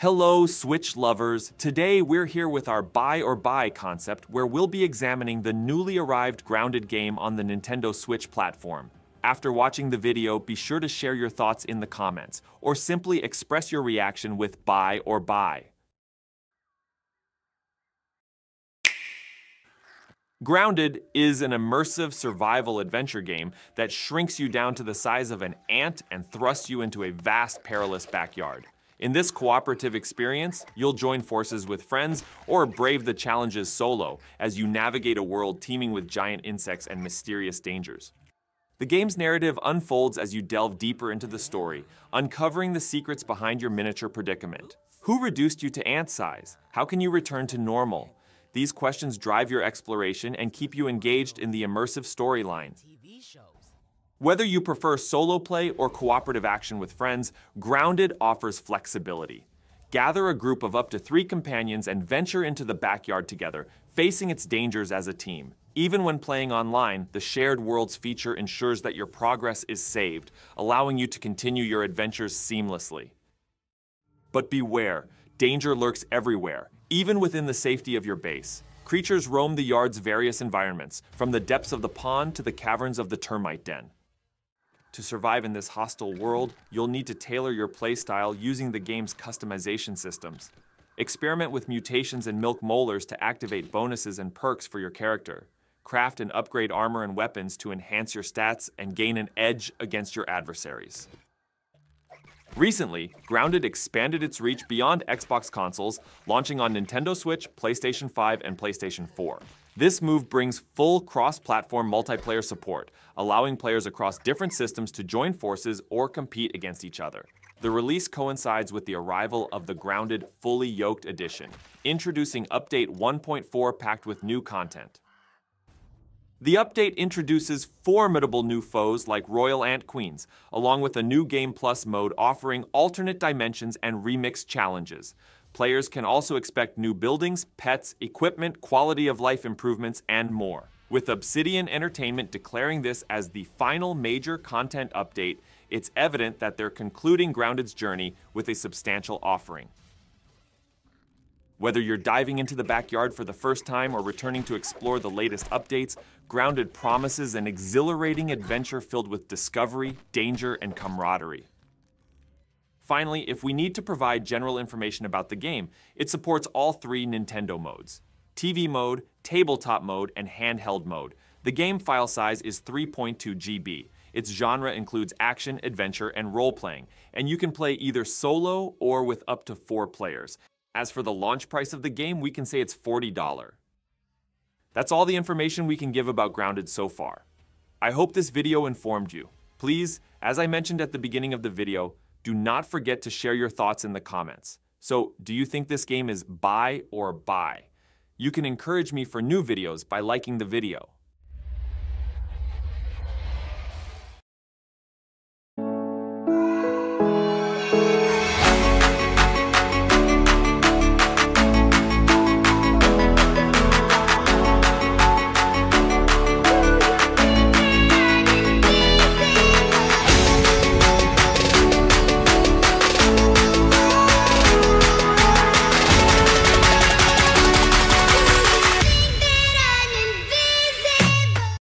Hello, Switch lovers. Today we're here with our buy or buy concept where we'll be examining the newly arrived grounded game on the Nintendo Switch platform. After watching the video, be sure to share your thoughts in the comments or simply express your reaction with buy or buy. Grounded is an immersive survival adventure game that shrinks you down to the size of an ant and thrusts you into a vast perilous backyard. In this cooperative experience, you'll join forces with friends or brave the challenges solo as you navigate a world teeming with giant insects and mysterious dangers. The game's narrative unfolds as you delve deeper into the story, uncovering the secrets behind your miniature predicament. Who reduced you to ant size? How can you return to normal? These questions drive your exploration and keep you engaged in the immersive storyline. Whether you prefer solo play or cooperative action with friends, Grounded offers flexibility. Gather a group of up to three companions and venture into the backyard together, facing its dangers as a team. Even when playing online, the Shared Worlds feature ensures that your progress is saved, allowing you to continue your adventures seamlessly. But beware, danger lurks everywhere, even within the safety of your base. Creatures roam the yard's various environments, from the depths of the pond to the caverns of the termite den. To survive in this hostile world, you'll need to tailor your playstyle using the game's customization systems. Experiment with mutations and milk molars to activate bonuses and perks for your character. Craft and upgrade armor and weapons to enhance your stats and gain an edge against your adversaries. Recently, Grounded expanded its reach beyond Xbox consoles, launching on Nintendo Switch, PlayStation 5, and PlayStation 4. This move brings full cross-platform multiplayer support, allowing players across different systems to join forces or compete against each other. The release coincides with the arrival of the Grounded Fully Yoked Edition, introducing Update 1.4 packed with new content. The update introduces formidable new foes like Royal Ant Queens, along with a new Game Plus mode offering alternate dimensions and remix challenges. Players can also expect new buildings, pets, equipment, quality of life improvements, and more. With Obsidian Entertainment declaring this as the final major content update, it's evident that they're concluding Grounded's journey with a substantial offering. Whether you're diving into the backyard for the first time or returning to explore the latest updates, Grounded promises an exhilarating adventure filled with discovery, danger, and camaraderie. Finally, if we need to provide general information about the game, it supports all three Nintendo modes. TV mode, tabletop mode, and handheld mode. The game file size is 3.2 GB. Its genre includes action, adventure, and role-playing, and you can play either solo or with up to four players. As for the launch price of the game, we can say it's $40. That's all the information we can give about Grounded so far. I hope this video informed you. Please, as I mentioned at the beginning of the video, do not forget to share your thoughts in the comments. So, do you think this game is buy or buy? You can encourage me for new videos by liking the video.